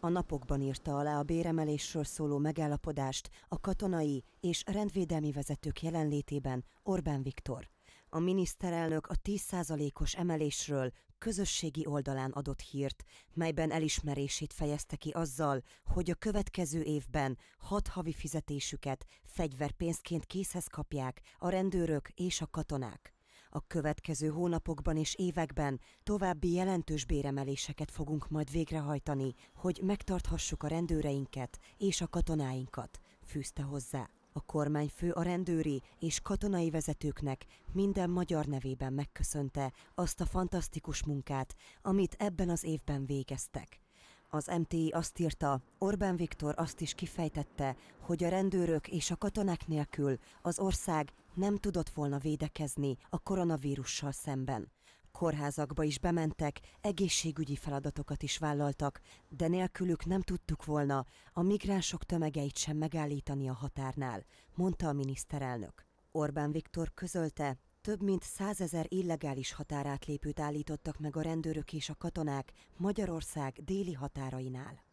A napokban írta alá a béremelésről szóló megállapodást a katonai és rendvédelmi vezetők jelenlétében Orbán Viktor. A miniszterelnök a 10%-os emelésről közösségi oldalán adott hírt, melyben elismerését fejezte ki azzal, hogy a következő évben hat havi fizetésüket fegyverpénzként készhez kapják a rendőrök és a katonák. A következő hónapokban és években további jelentős béremeléseket fogunk majd végrehajtani, hogy megtarthassuk a rendőreinket és a katonáinkat, fűzte hozzá. A kormányfő a rendőri és katonai vezetőknek minden magyar nevében megköszönte azt a fantasztikus munkát, amit ebben az évben végeztek. Az MTI azt írta, Orbán Viktor azt is kifejtette, hogy a rendőrök és a katonák nélkül az ország nem tudott volna védekezni a koronavírussal szemben. Kórházakba is bementek, egészségügyi feladatokat is vállaltak, de nélkülük nem tudtuk volna a migránsok tömegeit sem megállítani a határnál, mondta a miniszterelnök. Orbán Viktor közölte, több mint százezer illegális határátlépőt állítottak meg a rendőrök és a katonák Magyarország déli határainál.